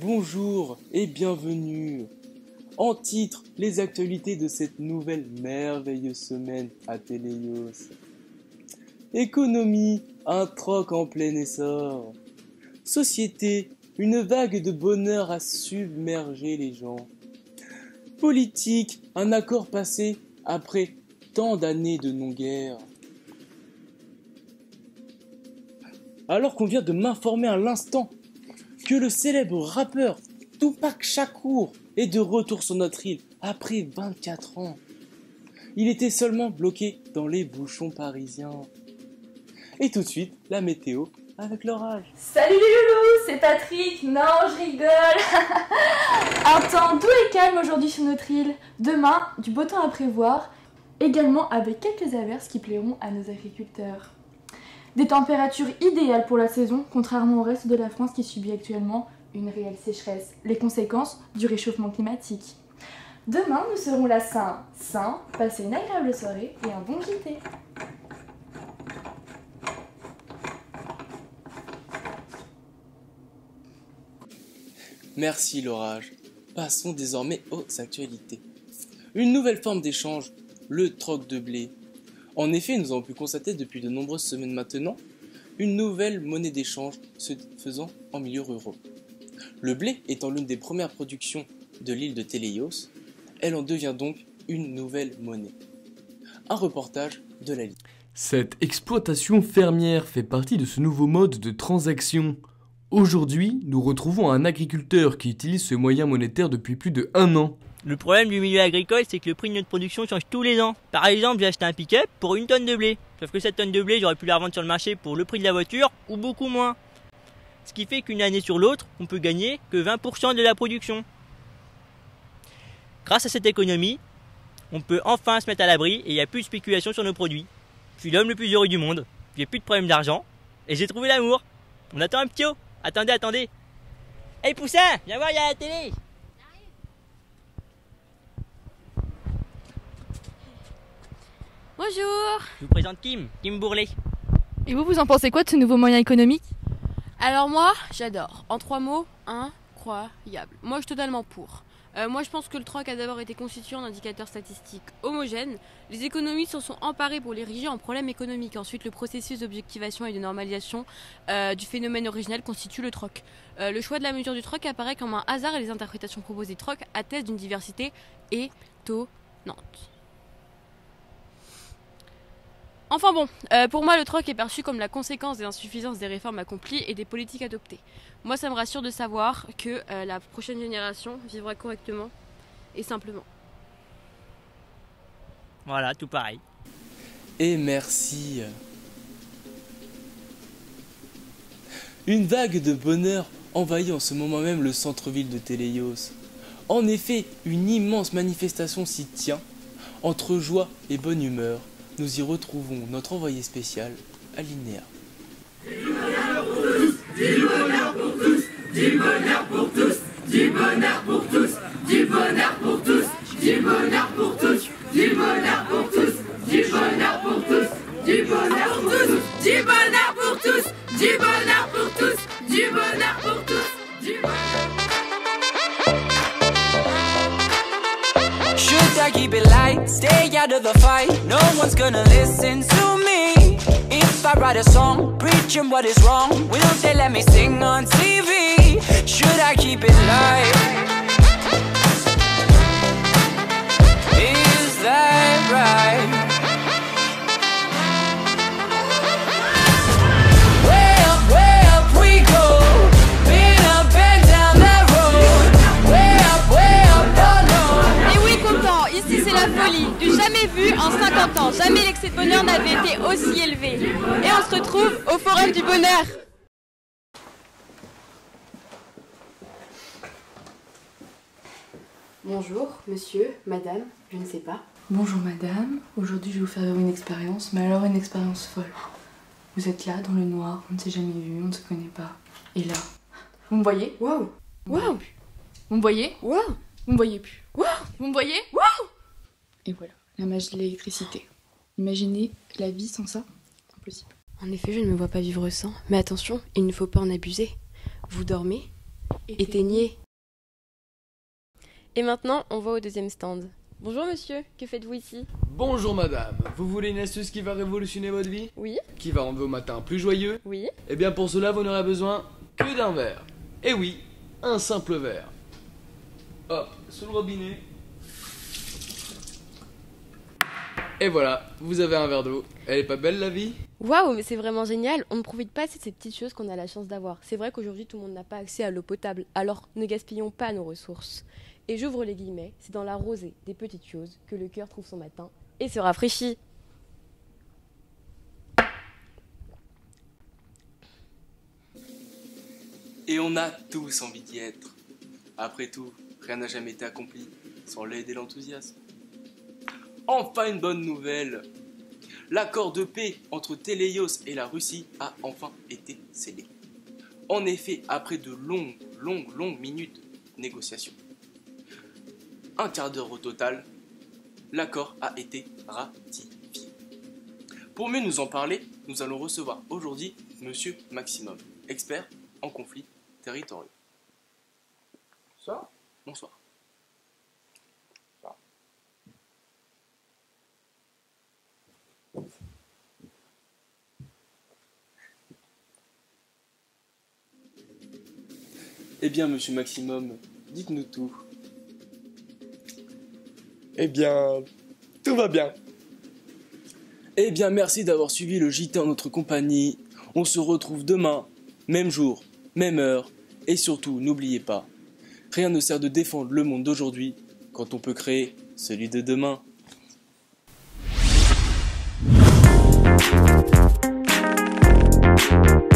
Bonjour et bienvenue. En titre, les actualités de cette nouvelle merveilleuse semaine à Téléos. Économie, un troc en plein essor. Société, une vague de bonheur a submergé les gens. Politique, un accord passé après tant d'années de non-guerre. Alors qu'on vient de m'informer à l'instant que le célèbre rappeur Tupac Shakur est de retour sur notre île après 24 ans. Il était seulement bloqué dans les bouchons parisiens. Et tout de suite, la météo avec l'orage. Salut les loulous, c'est Patrick. Non, je rigole. Un temps doux et calme aujourd'hui sur notre île. Demain, du beau temps à prévoir, également avec quelques averses qui plairont à nos agriculteurs. Des températures idéales pour la saison, contrairement au reste de la France qui subit actuellement une réelle sécheresse, les conséquences du réchauffement climatique. Demain, nous serons la Saint, Saint, passer une agréable soirée et un bon JT. Merci l'orage. Passons désormais aux actualités. Une nouvelle forme d'échange, le troc de blé. En effet, nous avons pu constater depuis de nombreuses semaines maintenant une nouvelle monnaie d'échange se faisant en milieu rural. Le blé étant l'une des premières productions de l'île de Teleios, elle en devient donc une nouvelle monnaie. Un reportage de la Ligue. Cette exploitation fermière fait partie de ce nouveau mode de transaction. Aujourd'hui, nous retrouvons un agriculteur qui utilise ce moyen monétaire depuis plus de un an. Le problème du milieu agricole, c'est que le prix de notre production change tous les ans. Par exemple, j'ai acheté un pick-up pour une tonne de blé. Sauf que cette tonne de blé, j'aurais pu la revendre sur le marché pour le prix de la voiture ou beaucoup moins. Ce qui fait qu'une année sur l'autre, on peut gagner que 20% de la production. Grâce à cette économie, on peut enfin se mettre à l'abri et il n'y a plus de spéculation sur nos produits. Je suis l'homme le plus heureux du monde, j'ai plus de problème d'argent et j'ai trouvé l'amour. On attend un petit haut. Attendez, attendez. Hey Poussin, viens voir, il y a la télé. Bonjour Je vous présente Kim, Kim Bourlet. Et vous, vous en pensez quoi de ce nouveau moyen économique? Alors moi, j'adore. En trois mots, incroyable. Moi, je suis totalement pour. Euh, moi, je pense que le troc a d'abord été constitué en indicateur statistique homogène. Les économistes s'en sont emparés pour l'ériger en problème économique. Ensuite, le processus d'objectivation et de normalisation euh, du phénomène originel constitue le troc. Euh, le choix de la mesure du troc apparaît comme un hasard et les interprétations proposées troc attestent d'une diversité étonnante. Enfin bon, euh, pour moi le troc est perçu comme la conséquence des insuffisances des réformes accomplies et des politiques adoptées. Moi ça me rassure de savoir que euh, la prochaine génération vivra correctement et simplement. Voilà, tout pareil. Et merci. Une vague de bonheur envahit en ce moment même le centre-ville de Teleios. En effet, une immense manifestation s'y tient, entre joie et bonne humeur. Nous y retrouvons notre envoyé spécial, Alinéa. No one's gonna listen to me. If I write a song, preaching what is wrong, will they let me sing on TV? Should I keep it light? Is that right? 50 ans. Jamais l'excès de bonheur n'avait été aussi élevé. Et on se retrouve au Forum du Bonheur. Bonjour, monsieur, madame, je ne sais pas. Bonjour madame, aujourd'hui je vais vous faire vivre une expérience, mais alors une expérience folle. Vous êtes là dans le noir, on ne s'est jamais vu, on ne se connaît pas. Et là, vous me voyez? Waouh Waouh Vous me voyez? Waouh Vous me voyez plus Waouh Vous me voyez? Waouh Et voilà, la magie de l'électricité. Imaginez la vie sans ça Impossible. En effet, je ne me vois pas vivre sans. Mais attention, il ne faut pas en abuser. Vous dormez Éteignez. Et maintenant, on va au deuxième stand. Bonjour monsieur, que faites-vous ici? Bonjour madame, vous voulez une astuce qui va révolutionner votre vie? Oui, Qui va rendre vos matins plus joyeux? Oui. Eh bien pour cela vous n'aurez besoin que d'un verre. Et oui, un simple verre. Hop, sous le robinet. Et voilà, vous avez un verre d'eau. Elle est pas belle la vie? Waouh, mais c'est vraiment génial. On ne profite pas assez de ces petites choses qu'on a la chance d'avoir. C'est vrai qu'aujourd'hui tout le monde n'a pas accès à l'eau potable, alors ne gaspillons pas nos ressources. Et j'ouvre les guillemets, c'est dans la rosée des petites choses que le cœur trouve son matin et se rafraîchit. Et on a tous envie d'y être. Après tout, rien n'a jamais été accompli sans l'aide et l'enthousiasme. Enfin une bonne nouvelle L'accord de paix entre Téléos et la Russie a enfin été scellé. En effet, après de longues, longues, longues minutes de négociations, un quart d'heure au total, l'accord a été ratifié. Pour mieux nous en parler, nous allons recevoir aujourd'hui Monsieur Maximum, expert en conflits territoriaux. Ça Bonsoir. Eh bien, monsieur Maximum, dites-nous tout. Eh bien, tout va bien. Eh bien, merci d'avoir suivi le JT en notre compagnie. On se retrouve demain, même jour, même heure. Et surtout, n'oubliez pas, rien ne sert de défendre le monde d'aujourd'hui quand on peut créer celui de demain. Thank